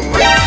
you.